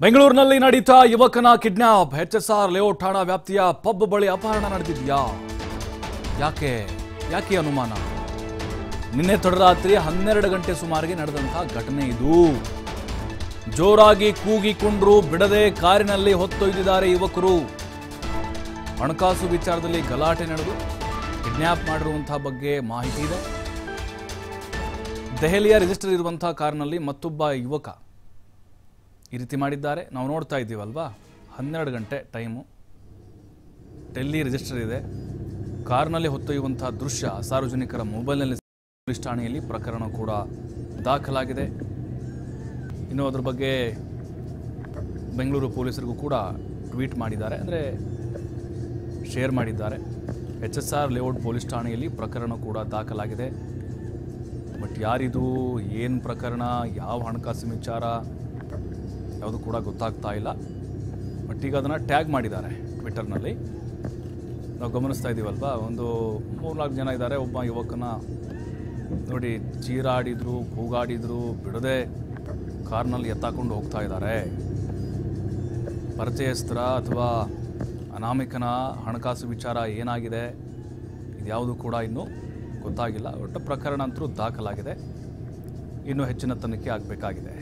ಬೆಂಗಳೂರಿನಲ್ಲಿ ನಡೀತಾ ಯುವಕನ ಕಿಡ್ನಾಪ್. ಎಚ್ಎಸ್ಆರ್ ಲೇಔಟ್ ಠಾಣಾ ವ್ಯಾಪ್ತಿಯ ಪಬ್ ಬಳಿ ಅಪಹರಣ ನಡೆದಿದೆಯಾ? ಯಾಕೆ? ಯಾಕೆ ಅನುಮಾನ? ನಿನ್ನೆ ತಡರಾತ್ರಿ ಹನ್ನೆರಡು ಗಂಟೆ ಸುಮಾರಿಗೆ ನಡೆದಂತಹ ಘಟನೆ ಇದು. ಜೋರಾಗಿ ಕೂಗಿಕೊಂಡ್ರು ಬಿಡದೆ ಕಾರಿನಲ್ಲಿ ಹೊತ್ತೊಯ್ದಿದ್ದಾರೆ ಯುವಕರು. ಹಣಕಾಸು ವಿಚಾರದಲ್ಲಿ ಗಲಾಟೆ ನಡೆದು ಕಿಡ್ನ್ಯಾಪ್ ಮಾಡಿರುವಂತಹ ಬಗ್ಗೆ ಮಾಹಿತಿ ಇದೆ. ದೆಹಲಿಯ ರಿಜಿಸ್ಟರ್ ಇರುವಂತಹ ಕಾರಿನಲ್ಲಿ ಮತ್ತೊಬ್ಬ ಯುವಕ ಈ ರೀತಿ ಮಾಡಿದ್ದಾರೆ. ನಾವು ನೋಡ್ತಾ ಇದ್ದೀವಲ್ವಾ? ಹನ್ನೆರಡು ಗಂಟೆ ಟೈಮು. ಡೆಲ್ಲಿ ರಿಜಿಸ್ಟರ್ ಇದೆ. ಕಾರ್ನಲ್ಲಿ ಹೊತ್ತೊಯ್ಯುವಂತಹ ದೃಶ್ಯ ಸಾರ್ವಜನಿಕರ ಮೊಬೈಲ್ನಲ್ಲಿ ಪೊಲೀಸ್ ಠಾಣೆಯಲ್ಲಿ ಪ್ರಕರಣ ಕೂಡ ದಾಖಲಾಗಿದೆ. ಇನ್ನು ಅದ್ರ ಬಗ್ಗೆ ಬೆಂಗಳೂರು ಪೊಲೀಸರಿಗೂ ಕೂಡ ಟ್ವೀಟ್ ಮಾಡಿದ್ದಾರೆ. ಅಂದರೆ ಶೇರ್ ಮಾಡಿದ್ದಾರೆ. H S R layout police ಠಾಣೆಯಲ್ಲಿ ಪ್ರಕರಣ ಕೂಡ ದಾಖಲಾಗಿದೆ. ಬಟ್ ಯಾರಿದು, ಏನು ಪ್ರಕರಣ, ಯಾವ ಹಣಕಾಸಿನ ವಿಚಾರ ಯಾವುದು ಕೂಡ ಗೊತ್ತಾಗ್ತಾ ಇಲ್ಲ. ಬಟ್ ಈಗ ಅದನ್ನು ಟ್ಯಾಗ್ ಮಾಡಿದ್ದಾರೆ ಟ್ವಿಟ್ಟರ್ನಲ್ಲಿ ನಾವು ಗಮನಿಸ್ತಾ ಇದ್ದೀವಲ್ವ ಒಂದು ಮೂರ್ನಾಲ್ಕು ಜನ ಇದ್ದಾರೆ. ಒಬ್ಬ ಯುವಕನ ನೋಡಿ, ಚೀರಾಡಿದ್ರು, ಕೂಗಾಡಿದ್ರು, ಬಿಡದೆ ಕಾರ್ನಲ್ಲಿ ಎತ್ತಾಕೊಂಡು ಹೋಗ್ತಾ ಇದ್ದಾರೆ. ಪರಿಚಯಸ್ತ್ರ ಅಥವಾ ಅನಾಮಿಕನ ಹಣಕಾಸು ವಿಚಾರ ಏನಾಗಿದೆ? ಇದ್ಯಾವುದು ಕೂಡ ಇನ್ನೂ ಗೊತ್ತಾಗಿಲ್ಲ. ಒಟ್ಟು ಪ್ರಕರಣ ಅಂತೂ ದಾಖಲಾಗಿದೆ. ಇನ್ನೂ ಹೆಚ್ಚಿನ ತನಿಖೆ ಆಗಬೇಕಾಗಿದೆ.